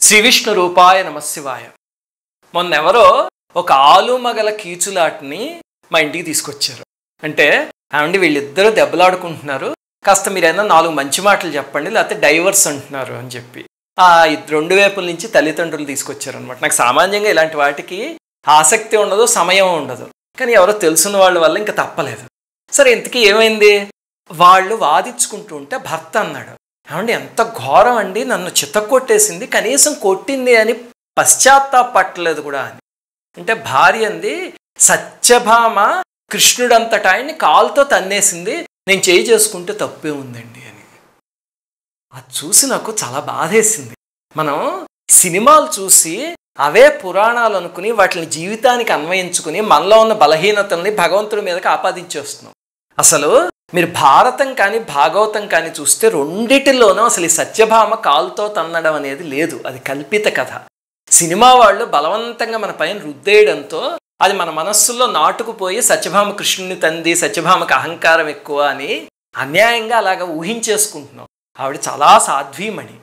శ్రీ విష్ణు రూపాయ నమశివాయ మొన్నెవరో ఒక ఆలుమగల కీచులాటిని మా ఇంటికి తీసుకొచ్చారు. అంటే ఏమండి వీళ్ళిద్దరూ దెబ్బలాడుకుంటున్నారు. కాస్త మీరైనా నాలుగు మంచి మాటలు చెప్పండి లేకపోతే డైవర్స్ అంటున్నారు అని చెప్పి. ఆ రెండు వైపుల నుంచి తల్లిదండ్రులు తీసుకొచ్చారనమాట నాకు సామాన్యంగా ఇలాంటి వాటికి ఆసక్తి ఉండదు సమయం ఉండదు. కానీ ఎవరో తెలుసున్న వాళ్ళ వల్ల ఇంకా తప్పలేదు. సరే ఇంతకీ ఏమైంది? వాళ్ళు వాదించుకుంటూ ఉంటే భర్త అన్నాడు. ఏమండి ఎంత ఘోరం అండి నన్ను చిత్తకొట్టేసింది కనీసం కొట్టింది అని పశ్చాత్తాపట్టలేదు కూడా అని. అంటే భార్య అంది సత్యభామ కృష్ణుడంతట ఆయన్ని కాలుతో తన్నేసింది. నేను చేయి చేసుకుంటే తప్పే ఉందండి అని. అది చూసి నాకు చాలా బాధేసింది. మనం సినిమాలు చూసి అవే పురాణాలు అనుకుని వాటిని జీవితానికి అన్వయించుకుని మనలో ఉన్న బలహీనతల్ని భగవంతుడి మీదకి ఆపాదించేస్తున్నాం. అసలు మీరు భారతం కానీ భాగవతం కానీ చూస్తే రెండిటిలోనూ అసలు ఈ సత్యభామ కాలుతో తన్నడం అనేది లేదు. అది కల్పిత కథ. సినిమా వాళ్ళు బలవంతంగా మన పైన రుద్దేయడంతో అది మన మనస్సులో నాటుకుపోయి సత్యభామ కృష్ణుని తంది సత్యభామకు అహంకారం ఎక్కువ అని అన్యాయంగా అలాగా ఊహించేసుకుంటున్నాం. ఆవిడ చాలా సాధ్వీమణి.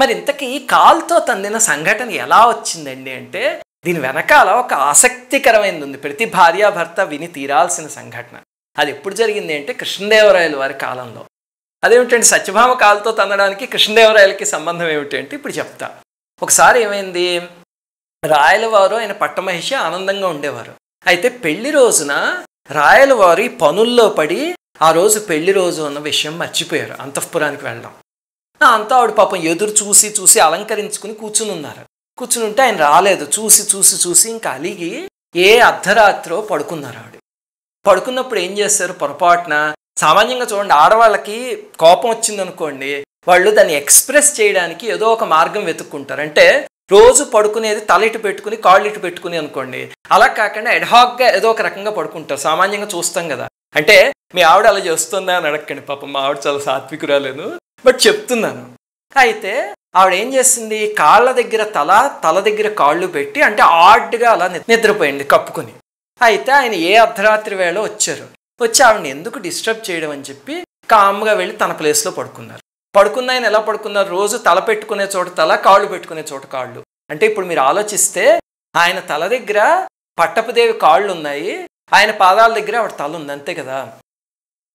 మరి ఇంతకీ కాల్తో తందిన సంఘటన ఎలా వచ్చిందండి అంటే దీని వెనకాల ఒక ఆసక్తికరమైనది ఉంది. ప్రతి భార్యాభర్త విని తీరాల్సిన సంఘటన. అది ఎప్పుడు జరిగింది అంటే కృష్ణదేవరాయల వారి కాలంలో. అదేమిటంటే సత్యభామ కాలుతో తన్నడానికి కృష్ణదేవరాయలకి సంబంధం ఏమిటి అంటే ఇప్పుడు చెప్తా. ఒకసారి ఏమైంది? రాయలవారు ఆయన పట్టమహిషి ఆనందంగా ఉండేవారు. అయితే పెళ్ళి రోజున రాయలవారు ఈ పనుల్లో పడి ఆ రోజు పెళ్ళి రోజు అన్న విషయం మర్చిపోయారు. అంతఃపురానికి వెళ్ళడం. అంతా ఆవిడ పాపం ఎదురు చూసి చూసి అలంకరించుకుని కూర్చుని ఉన్నారు. కూర్చుని ఉంటే ఆయన రాలేదు. చూసి చూసి చూసి ఇంకా అలిగి ఏ అర్ధరాత్రో పడుకున్నారు ఆవిడ. పడుకున్నప్పుడు ఏం చేస్తారు? పొరపాటున సామాన్యంగా చూడండి ఆడవాళ్ళకి కోపం వచ్చిందనుకోండి వాళ్ళు దాన్ని ఎక్స్ప్రెస్ చేయడానికి ఏదో ఒక మార్గం వెతుక్కుంటారు. అంటే రోజు పడుకునేది తల ఇటు పెట్టుకుని కాళ్ళు ఇటు పెట్టుకుని అనుకోండి. అలా కాకుండా ఎడ్హాక్గా ఏదో ఒక రకంగా పడుకుంటారు. సామాన్యంగా చూస్తాం కదా. అంటే మీ ఆవిడ అలా చేస్తుందా అని అడగండి పాపం మా ఆవిడ చాలా సాత్వికురాలేను బట్ చెప్తున్నాను. అయితే ఆవిడ ఏం చేసింది? కాళ్ళ దగ్గర తల తల దగ్గర కాళ్ళు పెట్టి అంటే ఆడ్గా అలా నిద్రపోయింది కప్పుకొని. అయితే ఆయన ఏ అర్ధరాత్రి వేళ వచ్చారు? వచ్చి ఆవిడని ఎందుకు డిస్టర్బ్ చేయడం అని చెప్పి కామ్గా వెళ్ళి తన ప్లేస్లో పడుకున్నారు. పడుకున్న ఆయన ఎలా పడుకున్నారు? రోజు తల పెట్టుకునే చోట తల కాళ్ళు పెట్టుకునే చోట కాళ్ళు. అంటే ఇప్పుడు మీరు ఆలోచిస్తే ఆయన తల దగ్గర పట్టపదేవి కాళ్ళు ఉన్నాయి. ఆయన పాదాల దగ్గర ఆవిడ తల ఉంది అంతే కదా?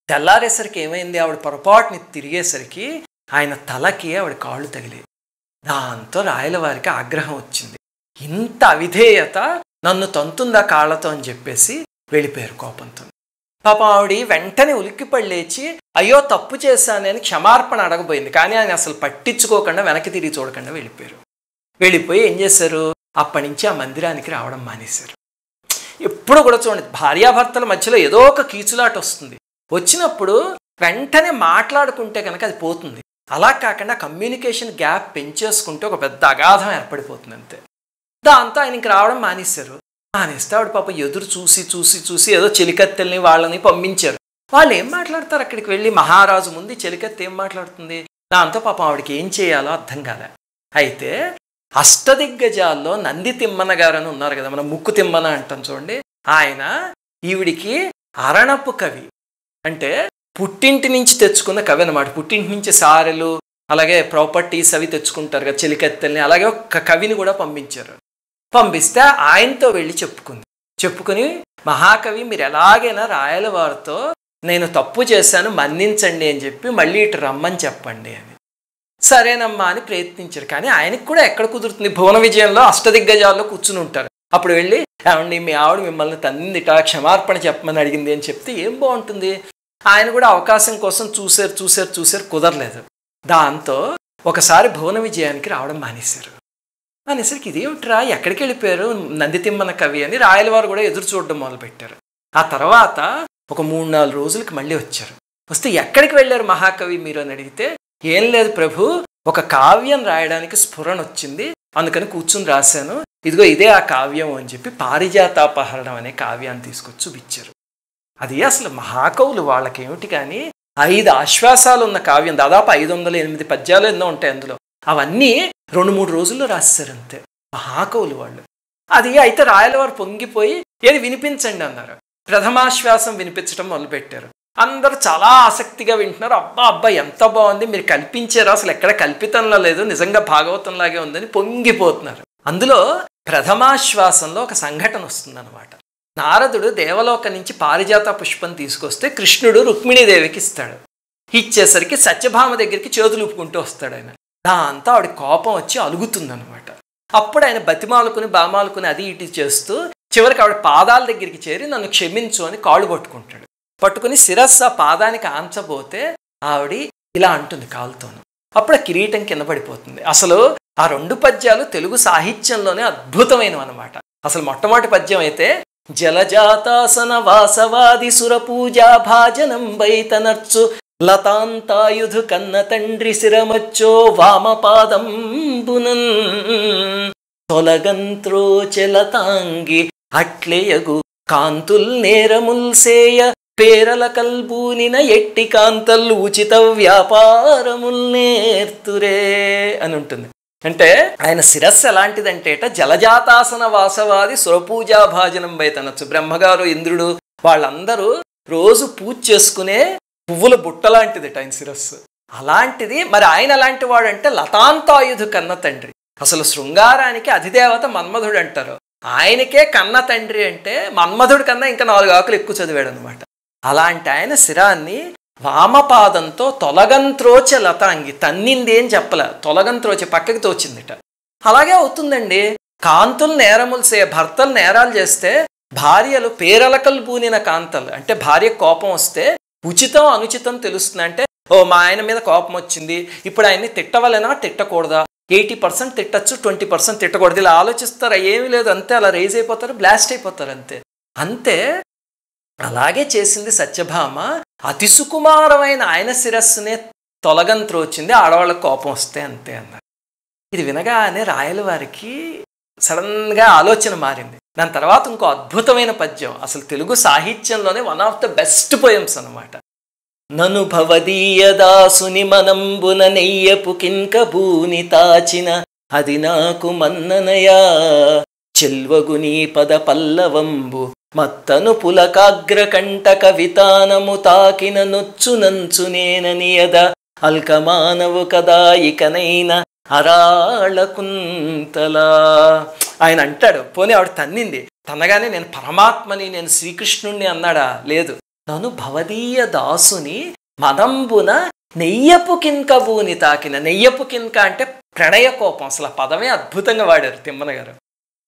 తెల్లారేసరికి ఏమైంది? ఆవిడ పొరపాటుని తిరిగేసరికి ఆయన తలకి ఆవిడ కాళ్ళు తగిలి దాంతో రాయల వారికి ఆగ్రహం వచ్చింది. ఇంత అవిధేయత నన్ను తంతుందా కాళ్ళతో అని చెప్పేసి వెళ్ళిపోయారు కోపంతో. పాపం ఆవిడ వెంటనే ఉలిక్కిపడి లేచి అయ్యో తప్పు చేశానని క్షమార్పణ అడగబోయింది. కానీ ఆయన అసలు పట్టించుకోకుండా వెనక్కి తిరిగి చూడకుండా వెళ్ళిపోయారు. వెళ్ళిపోయి ఏం చేశారు? అప్పటి నుంచి ఆ మందిరానికి రావడం మానేశారు. ఎప్పుడు కూడా చూడండి భార్యాభర్తల మధ్యలో ఏదో ఒక కీచులాట వస్తుంది. వచ్చినప్పుడు వెంటనే మాట్లాడుకుంటే కనుక అది పోతుంది. అలా కాకుండా కమ్యూనికేషన్ గ్యాప్ పెంచేసుకుంటే ఒక పెద్ద అగాధం ఏర్పడిపోతుంది అంతే. దాంతో ఆయనకి రావడం మానేశారు. మానేస్తే ఆవిడ పాప ఎదురు చూసి చూసి చూసి ఏదో చెలికత్తెల్ని వాళ్ళని పంపించారు. వాళ్ళు ఏం మాట్లాడతారు అక్కడికి వెళ్ళి? మహారాజు ముందు చెలికత్తె ఏం మాట్లాడుతుంది? దాంతో పాపం ఆవిడకి ఏం చేయాలో అర్థం కాలే. అయితే అష్టదిగ్గజాల్లో నంది తిమ్మన గారు అని ఉన్నారు కదా మనం ముక్కు తిమ్మన అంటాం చూడండి. ఆయన ఈవిడికి అరణపు కవి. అంటే పుట్టింటి నుంచి తెచ్చుకున్న కవి అనమాట పుట్టింటి నుంచి సారెలు అలాగే ప్రాపర్టీస్ అవి తెచ్చుకుంటారు కదా చెలికత్తెల్ని అలాగే ఒక కవిని కూడా పంపించారు. పంపిస్తే ఆయనతో వెళ్ళి చెప్పుకుంది. చెప్పుకుని మహాకవి మీరు ఎలాగైనా రాయల వారితో నేను తప్పు చేశాను మన్నించండి అని చెప్పి మళ్ళీ ఇటు రమ్మని చెప్పండి అని. సరేనమ్మా అని ప్రయత్నించారు. కానీ ఆయనకు కూడా ఎక్కడ కుదురుతుంది? భువన విజయంలో అష్టదిగ్గజాల్లో కూర్చుని ఉంటారు. అప్పుడు వెళ్ళి ఏమండి మీ ఆవిడ మిమ్మల్ని తన్నిందిట క్షమార్పణ చెప్పమని అడిగింది అని చెప్తే ఏం బాగుంటుంది? ఆయన కూడా అవకాశం కోసం చూశారు చూశారు చూశారు కుదరలేదు. దాంతో ఒకసారి భువన విజయానికి రావడం మానేశారు. మానేసరికి ఇదేమిట్రా ఎక్కడికి వెళ్ళిపోయారు? నందితిమ్మన కవి అని రాయలవారు కూడా ఎదురు చూడడం మొదలుపెట్టారు. ఆ తర్వాత ఒక మూడు నాలుగు రోజులకి మళ్ళీ వచ్చారు. వస్తే ఎక్కడికి వెళ్ళారు మహాకవి మీరు అని అడిగితే ఏం లేదు ప్రభు ఒక కావ్యం రాయడానికి స్ఫురణ వచ్చింది అందుకని కూర్చుని రాశాను. ఇదిగో ఇదే ఆ కావ్యం అని చెప్పి పారిజాతాపహరణం అనే కావ్యాన్ని తీసుకొచ్చి చూపించారు. అది అసలు మహాకవులు వాళ్ళకేమిటి కానీ ఐదు ఆశ్వాసాలు ఉన్న కావ్యం దాదాపు ఐదు వందల ఎనిమిది పద్యాలు ఎన్నో ఉంటాయి అందులో. అవన్నీ రెండు మూడు రోజుల్లో రాస్తారు అంతే. మహాకవులు వాళ్ళు. అది అయితే రాయలవారు పొంగిపోయి ఏది వినిపించండి అన్నారు. ప్రథమాశ్వాసం వినిపించడం మొదలుపెట్టారు. అందరూ చాలా ఆసక్తిగా వింటున్నారు. అబ్బా అబ్బా ఎంత బాగుంది. మీరు కల్పించారు. అసలు ఎక్కడ కల్పితంలో లేదు. నిజంగా భాగవతంలాగే ఉందని పొంగిపోతున్నారు. అందులో ప్రథమాశ్వాసంలో ఒక సంఘటన వస్తుందన్నమాట. నారదుడు దేవలోక నుంచి పారిజాత పుష్పం తీసుకొస్తే కృష్ణుడు రుక్మిణీదేవికి ఇస్తాడు. ఇచ్చేసరికి సత్యభామ దగ్గరికి చేతులు ఊపుకుంటూ వస్తాడు ఆయన. అంతా ఆవిడ కోపం వచ్చి అలుగుతుందనమాట అప్పుడు ఆయన బతిమాలుకుని బామాలుకుని అది ఇటు చేస్తూ చివరికి ఆవిడ పాదాల దగ్గరికి చేరి నన్ను క్షమించు అని కాళ్ళు పట్టుకుంటాడు. పట్టుకుని శిరస్సు ఆ పాదానికి ఆంచబోతే ఆవిడ ఇలా అంటుంది కాలుతోను అప్పుడు ఆ కిరీటం కింద పడిపోతుంది. అసలు ఆ రెండు పద్యాలు తెలుగు సాహిత్యంలోనే అద్భుతమైనవి అనమాట అసలు మొట్టమొదటి పద్యం అయితే జలజాతాసన వాసవాది సురపూజా భాజనం బైతనర్చు లతాంతాయుధు కన్న తండ్రి శిరమచ్చో వామపాదం బునన్. తొలగంత్రోచెలతాంగి అట్లేయగు కాంతుల్ నేరముల్ సేయ. పేరల కల్బూనిన ఎట్టి కాంతల్ ఉచిత వ్యాపారముల్ నేర్తురే అని ఉంటుంది అంటే ఆయన శిరస్సు ఎలాంటిదంటేట జలజాతాసన వాసవాది సురపూజా భాజనం బయతనొచ్చు బ్రహ్మగారు ఇంద్రుడు వాళ్ళందరూ రోజు పూజ చేసుకునే పువ్వుల బుట్ట లాంటిది ఆయన శిరస్సు అలాంటిది మరి ఆయన ఎలాంటి వాడు అంటే లతాంతాయుధు కన్న తండ్రి. అసలు శృంగారానికి అధిదేవత మన్మధుడు అంటారు. ఆయనకే కన్న తండ్రి అంటే మన్మధుడి కన్నా ఇంకా నాలుగు ఆకులు ఎక్కువ చదివాడు అనమాట అలాంటి ఆయన శిరాన్ని వామపాదంతో తొలగంత్రోచ లతాంగి తన్నింది ఏం చెప్పలే తొలగంత్రోచ పక్కకి తోచిందిట. అలాగే అవుతుందండి. కాంతులు నేరములుసే భర్తలు నేరాలు చేస్తే భార్యలు పేరలకలు పూనిన కాంతలు అంటే భార్య కోపం వస్తే ఉచితం అనుచితం తెలుస్తుంది అంటే ఓ మా ఆయన మీద కోపం వచ్చింది. ఇప్పుడు ఆయన్ని తిట్టవలనా? తిట్టకూడదా? ఎయిటీ పర్సెంట్ తిట్టచ్చు ట్వంటీ పర్సెంట్ తిట్టకూడదు. ఇలా ఆలోచిస్తారా? ఏమీ లేదు. అంతే అలా రేజ్ అయిపోతారు బ్లాస్ట్ అయిపోతారు అంతే. అంతే. అలాగే చేసింది సత్యభామ. అతి సుకుమారమైన ఆయన శిరస్సునే తొలగం త్రోచింది. ఆడవాళ్ళకి కోపం వస్తే అంతే అన్నారు. ఇది వినగానే రాయల వారికి సడన్గా ఆలోచన మారింది. దాని తర్వాత ఇంకో అద్భుతమైన పద్యం. అసలు Telugu సాహిత్యంలోనే one of the best poems అనమాట నను భవదీయదాసుని మనంబున నెయ్యపు కింకబూని తాచిన అది నాకు మన్ననయా. చెల్వగుని పద పల్లవంబు మత్తను పులకాగ్ర కంటక వితానము తాకిన నొచ్చు నంచు అల్కమానవు కదా ఇకనైన అరాళకుంతలా ఆయన అంటాడు పోనీ ఆవిడ తన్నింది. తనగానే నేను పరమాత్మని నేను శ్రీకృష్ణుణ్ణి అన్నాడా? లేదు. నన్ను భవదీయ దాసుని మదంబున నెయ్యపు కింకబూని తాకిన. నెయ్యపు కింక అంటే ప్రణయ కోపం. అసలు పదమే అద్భుతంగా వాడారు తిమ్మన గారు.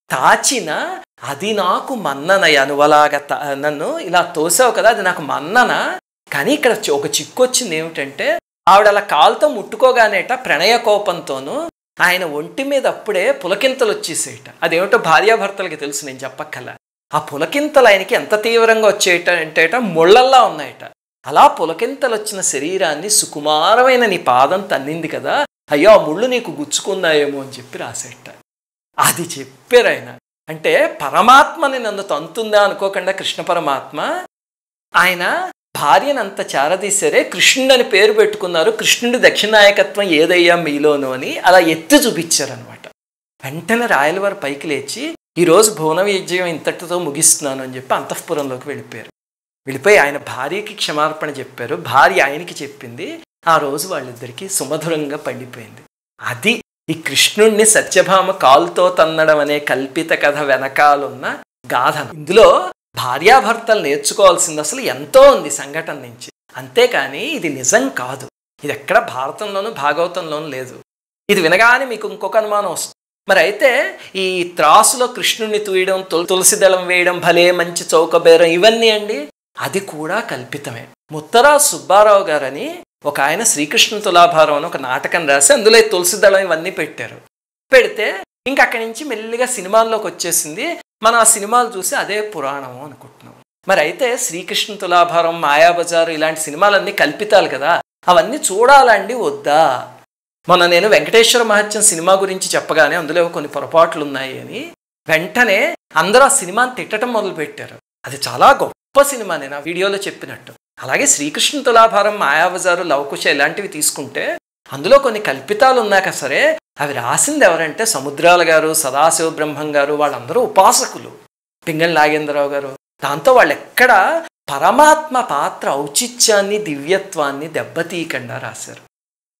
తాచిన అది నాకు మన్నన నువ్వు అలాగా నన్ను ఇలా తోసావు కదా అది నాకు మన్నన? కానీ ఇక్కడ ఒక చిక్కు వచ్చింది ఏమిటంటే ఆవిడ అలా కాలుతో ముట్టుకోగానేట ప్రణయ కోపంతోనూ ఆయన ఒంటి మీద అప్పుడే పులకింతలు వచ్చేసేట అదేమిటో భార్యాభర్తలకి తెలుసు నేను చెప్పక్కల ఆ పులకింతలు ఆయనకి ఎంత తీవ్రంగా వచ్చేట అంటేట ముళ్ళల్లా ఉన్నాయట. అలా పులకింతలు వచ్చిన శరీరాన్ని సుకుమారమైన నీ పాదం తన్నింది కదా అయ్యో ఆ ముళ్ళు నీకు గుచ్చుకున్నాయేమో అని చెప్పి రాసేట. అది చెప్పారు ఆయన. అంటే పరమాత్మని నన్ను తంతుందా అనుకోకుండా కృష్ణ పరమాత్మ ఆయన భార్యను అంత చారదీశారే కృష్ణుడు అని పేరు పెట్టుకున్నారు కృష్ణుడి దక్షిణాయకత్వం ఏదయ్యా మీలోను అని అలా ఎత్తి చూపించారనమాట వెంటనే రాయలవారు పైకి లేచి ఈరోజు భువన విజయం ఇంతటితో ముగిస్తున్నాను అని చెప్పి అంతఃపురంలోకి వెళ్ళిపోయారు. వెళ్ళిపోయి ఆయన భార్యకి క్షమార్పణ చెప్పారు. భార్య ఆయనకి చెప్పింది. ఆ రోజు వాళ్ళిద్దరికీ సుమధురంగా పండిపోయింది. అది ఈ కృష్ణుణ్ణి సత్యభామ కాలుతో తన్నడం అనే కల్పిత కథ వెనకాలన్న గాథ. ఇందులో భార్యాభర్తలు నేర్చుకోవాల్సింది అసలు ఎంతో ఉంది సంఘటన నుంచి. అంతేకాని ఇది నిజం కాదు. ఇది ఎక్కడ భారతంలోనూ భాగవతంలోనూ లేదు. ఇది వినగానే మీకు ఇంకొక అనుమానం వస్తుంది. మరి అయితే ఈ త్రాసులో కృష్ణుణ్ణి తూయడం తుల- తులసి దళం వేయడం భలే మంచి చౌకబేరం ఇవన్నీ అండి? అది కూడా కల్పితమే. ముత్తరా సుబ్బారావు గారని ఒక ఆయన శ్రీకృష్ణ తులాభారం అని ఒక నాటకం రాసి అందులో తులసి దళం ఇవన్నీ పెట్టారు. పెడితే ఇంక అక్కడి నుంచి మెల్లిగా సినిమాల్లోకి వచ్చేసింది మనం ఆ సినిమాలు చూసి అదే పురాణము అనుకుంటున్నాం. మరి అయితే శ్రీకృష్ణ తులాభారం మాయాబజారు ఇలాంటి సినిమాలన్నీ కల్పితాలు కదా. అవన్నీ చూడాలండి వద్దా? మొన్న నేను వెంకటేశ్వర మహత్యం సినిమా గురించి చెప్పగానే అందులో కొన్ని పొరపాట్లు ఉన్నాయి అని వెంటనే అందరూ ఆ సినిమాని తిట్టడం మొదలుపెట్టారు. అది చాలా గొప్ప సినిమా నేను ఆ వీడియోలో చెప్పినట్టు. అలాగే శ్రీకృష్ణ తులాభారం మాయాబజారు లవకుశ ఇలాంటివి తీసుకుంటే అందులో కొన్ని కల్పితాలు ఉన్నాక సరే. అవి రాసింది ఎవరంటే సముద్రాల గారు సదాశివ బ్రహ్మం గారు వాళ్ళందరూ ఉపాసకులు. పింగళి నాగేంద్రరావు గారు. దాంతో వాళ్ళు ఎక్కడ పరమాత్మ పాత్ర ఔచిత్యాన్ని దివ్యత్వాన్ని దెబ్బతీయకుండా రాశారు.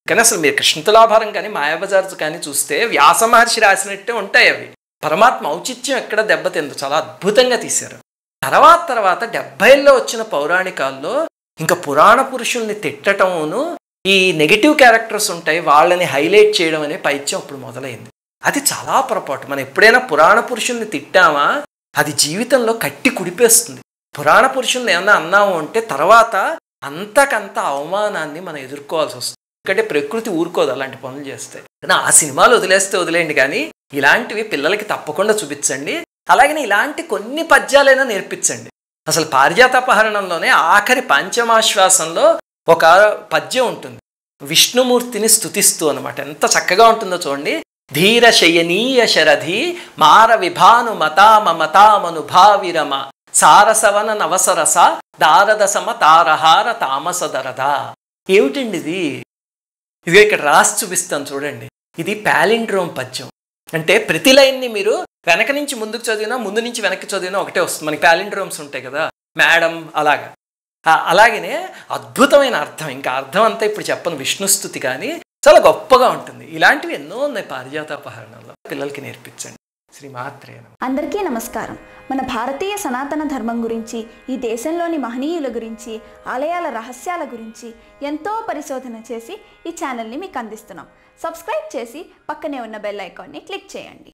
కానీ అసలు మీరు కృష్ణతులాభారం కానీ మాయాబజార్ కానీ చూస్తే వ్యాస మహర్షి రాసినట్టే ఉంటాయి అవి. పరమాత్మ ఔచిత్యం ఎక్కడ దెబ్బతిందో చాలా అద్భుతంగా తీశారు. తర్వాత తర్వాత డెబ్బైల్లో వచ్చిన పౌరాణికాల్లో ఇంకా పురాణ పురుషుల్ని తిట్టటమును ఈ నెగిటివ్ క్యారెక్టర్స్ ఉంటాయి వాళ్ళని హైలైట్ చేయడం అనే పైత్యం అప్పుడు మొదలైంది. అది చాలా పొరపాటు. మనం ఎప్పుడైనా పురాణ పురుషుల్ని తిట్టామా అది జీవితంలో కట్టి కుడిపేస్తుంది. పురాణ పురుషుల్ని ఏమన్నా అన్నాము అంటే తర్వాత అంతకంత అవమానాన్ని మనం ఎదుర్కోవాల్సి వస్తుంది. ఎందుకంటే ప్రకృతి ఊరుకోదు అలాంటి పనులు చేస్తే. కానీ ఆ సినిమాలు వదిలేస్తే వదిలేయండి కానీ ఇలాంటివి పిల్లలకి తప్పకుండా చూపించండి. అలాగనే ఇలాంటి కొన్ని పద్యాలైనా నేర్పించండి. అసలు పారిజాతపహరణంలోనే ఆఖరి పంచమాశ్వాసంలో ఒక పద్యం ఉంటుంది. విష్ణుమూర్తిని స్థుతిస్తూ అనమాట ఎంత చక్కగా ఉంటుందో చూడండి. ధీర శయనీయ శరధి మార విభాను మతామ మతామను భావిరమ సారసవన నవసరస దారదసమ తారహార తామసదరద. ఏమిటండి ఇది? ఇదిగో ఇక్కడ రాసి చూపిస్తాను చూడండి. ఇది ప్యాలిండ్రోమ్ పద్యం. అంటే ప్రతి లైన్ని మీరు వెనక నుంచి ముందుకు చదివినా ముందు నుంచి వెనక్కి చదివినా ఒకటే వస్తుంది. మనకి ప్యాలిండ్రోమ్స్ ఉంటాయి కదా. మేడం అలాగా. అలాగనే అద్భుతమైన అర్థం. ఇంకా అర్థం అంతా ఇప్పుడు చెప్పను విష్ణుస్థుతి కానీ చాలా గొప్పగా ఉంటుంది. ఇలాంటివి ఎన్నో ఉన్నాయి పారిజాతాపహరణంలో. పిల్లలకి నేర్పించండి. శ్రీమాత్రే అందరికీ నమస్కారం. మన భారతీయ సనాతన ధర్మం గురించి ఈ దేశంలోని మహనీయుల గురించి ఆలయాల రహస్యాల గురించి ఎంతో పరిశోధన చేసి ఈ ఛానల్ని మీకు అందిస్తున్నాం. సబ్స్క్రైబ్ చేసి పక్కనే ఉన్న బెల్ ఐకాన్ని క్లిక్ చేయండి.